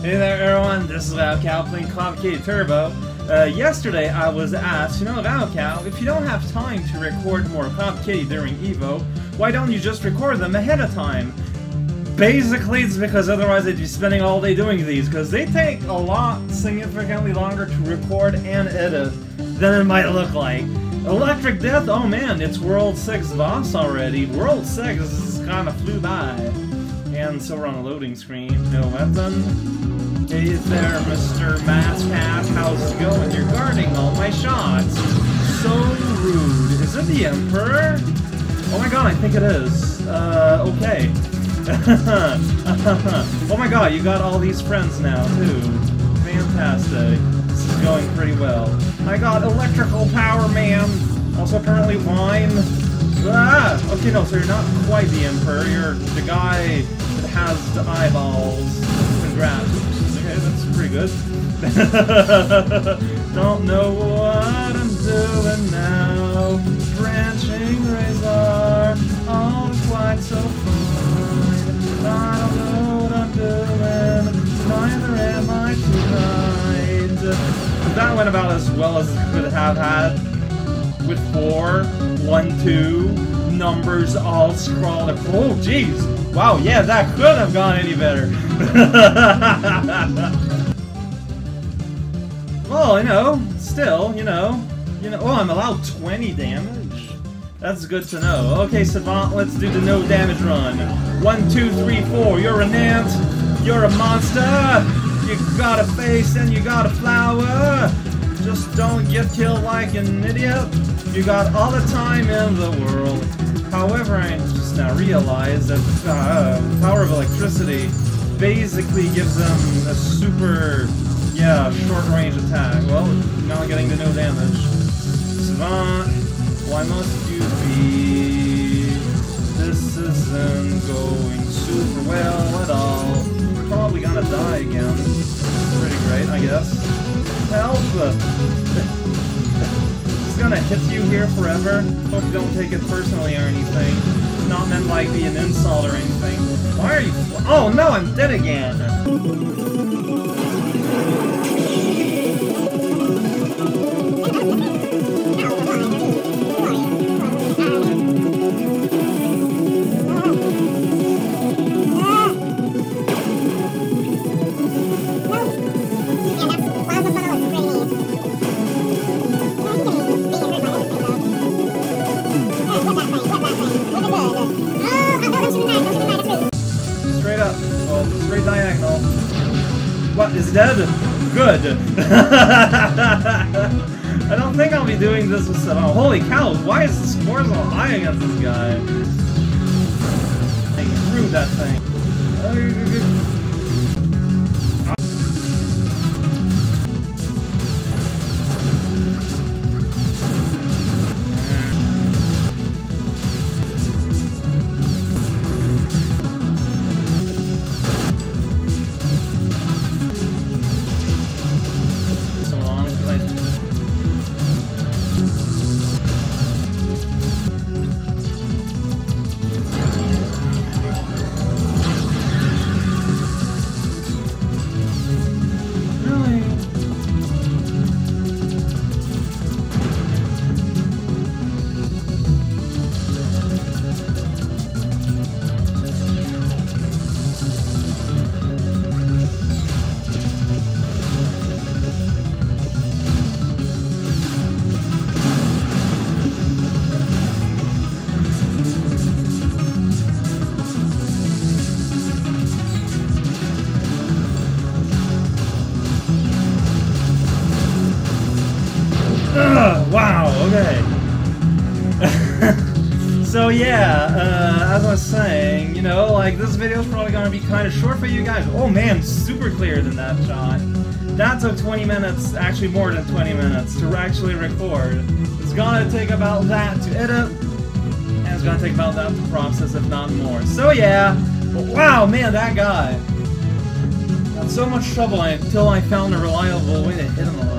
Hey there everyone, this is raocow playing Copy Kitty Turbo. Uh, yesterday I was asked, you know raocow, if you don't have time to record more Copy Kitty during EVO, why don't you just record them ahead of time? Basically it's because otherwise I'd be spending all day doing these, because they take a lot significantly longer to record and edit than it might look like. Electric Death, oh man, it's World 6 boss already. World 6 kind of flew by. We're on the loading screen. No weapon. Hey there, Mr. Masscat. How's it going? You're guarding all my shots. So rude. Is it the Emperor? Oh my god, I think it is. Uh, okay. oh my god, you got all these friends now, too. Fantastic. This is going pretty well. I got Electrical Power Man. Also apparently Wine. Ah! Okay, no, so you're not quite the Emperor. You're the guy has the eyeballs. Congrats. Okay, that's pretty good. Don't know what I'm doing now. Branching razor, all quite so fine. I don't know what I'm doing. Neither am I tonight. That went about as well as it could have had with four, one, two, numbers all scrawled. Oh, jeez. Wow, yeah, that could have gone any better. well, you know, still, you know, you know. Oh, I'm allowed 20 damage. That's good to know. Okay, Savant, let's do the no damage run. One, two, three, four. You're an ant. You're a monster. You got a face and you got a flower. Just don't get killed like an idiot. You got all the time in the world. However, I just now realized that the uh, power of electricity basically gives them a super, yeah, short-range attack. Well, now I'm getting to no damage. Savant, why must you be? This isn't going super well at all. We're Probably gonna die again. Pretty great, I guess. Help! gonna hit you here forever. Hope you don't take it personally or anything. Not meant like be an insult or anything. Why are you- Oh no, I'm dead again! Is dead? Good. I don't think I'll be doing this with Savant. Oh, holy cow, why is the score so high against this guy? I threw that thing. Oh, wow, okay. so yeah, uh, as I was saying, you know, like this video is probably gonna be kind of short for you guys. Oh man, super clear than that shot. That took 20 minutes, actually more than 20 minutes, to actually record. It's gonna take about that to edit, and it's gonna take about that to process, if not more. So yeah, wow, man, that guy. Got so much trouble until I found a reliable way to hit him a little.